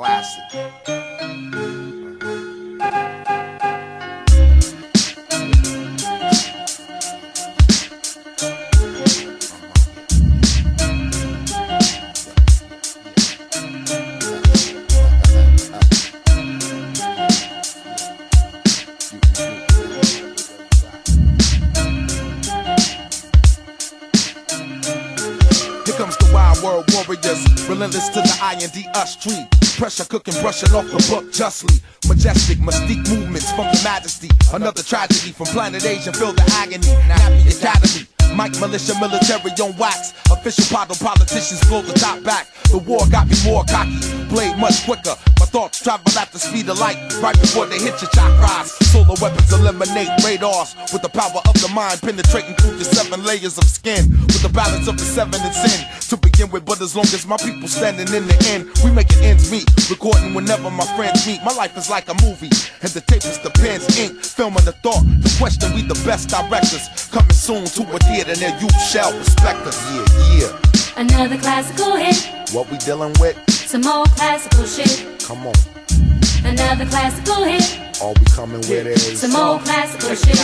classic. World warriors, relentless to the I and D us tree. Pressure cooking, brushing off the book justly. Majestic, mystique movements from majesty. Another tragedy from planet Asia, feel the agony. Nappy Academy. Mike militia military on wax. Official bottle politicians blow the top back. The war got me more cocky, blade much quicker. My thoughts travel at the speed of light, right before they hit your chakras. Solar weapons eliminate radars with the power of the mind, penetrating through the seven layers of skin. With the balance of the seven and sin to begin with. But as long as my people standing in the end, we make it ends meet. Recording whenever my friends meet. My life is like a movie, and the tape is the pen's ink. Filming the thought, the question, we the best directors. Coming soon to a theater near you shall respect us. Yeah, yeah. Another classical hit, What we dealing with? some more classical shit. Come on. Another classical hit, All we coming with is some more classical shit.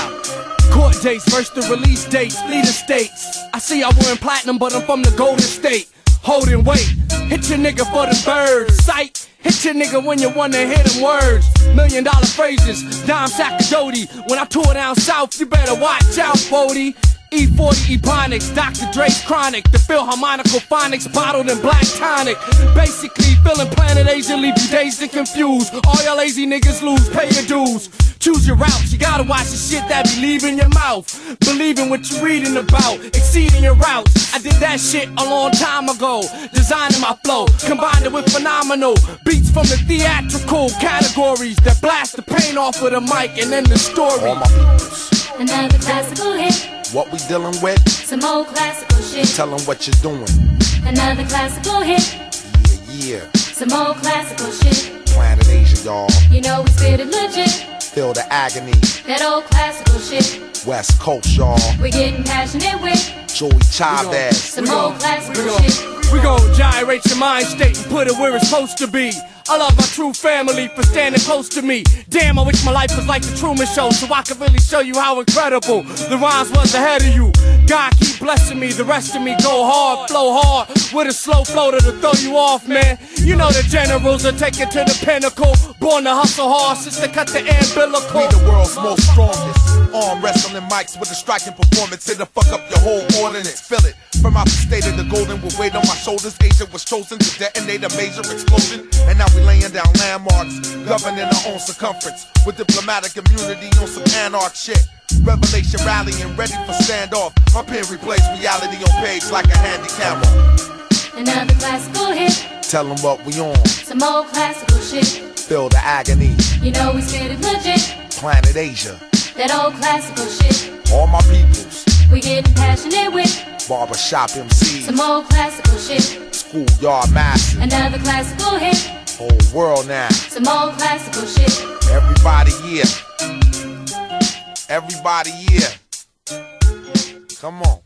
Court dates versus the release dates, leader states. I see y'all wearing platinum, but I'm from the Golden State. Holding weight, hit your nigga for the birds. Sight, hit your nigga when you wanna hit them words. Million dollar phrases, dime sack of Jody. When I tour down south, you better watch out, Bodie. E-40 Ebonics, Dr. Dre's Chronic, the Philharmonical Phonics, bottled in black tonic. Basically, feeling planet Asia, leave you dazed and confused. All y'all lazy niggas lose, pay your dues. Choose your routes, you gotta watch the shit that be leaving your mouth. Believing what you reading about, exceeding your routes. I did that shit a long time ago, designing my flow, combined it with phenomenal beats from the theatrical categories that blast the paint off of the mic and then the story. Another classical hit, What we dealing with? some old classical shit. Tell them what you're doing. Another classical hit, Yeah, yeah. some old classical shit. Planet Asia, y'all. You know we spit it legit, Feel the agony. that old classical shit. West Coast, y'all. We getting passionate with Joey Chavez. some old classical We shit. we gon' gyrate your mind state and put it where it's supposed to be. I love my true family for standing close to me. Damn, I wish my life was like the Truman Show so I could really show you how incredible the rhymes was ahead of you. God keep blessing me, the rest of me go hard, flow hard with a slow flow to throw you off, man. You know the generals will take it to the pinnacle. Born to hustle hard since they cut the umbilical. We the world's most strongest. Arm wrestling mics with a striking performance. It'll fuck up your whole ordinance. Feel it. From out the state of the golden with weight on my shoulders. Asia was chosen to detonate a major explosion. And now we laying down landmarks, governing our own circumference. With diplomatic immunity on some anarch shit. Revelation rallying, ready for standoff. My pen replays reality on page like a handy camera. Another classical hit, Tell them what we on. some old classical shit. Feel the agony. You know we spit it legit, Planet Asia. that old classical shit. All my peoples. We getting passionate with Barbershop MCs. some old classical shit. Schoolyard masses. Another classical hit, Whole world now. some old classical shit. Everybody here. Everybody here. Come on.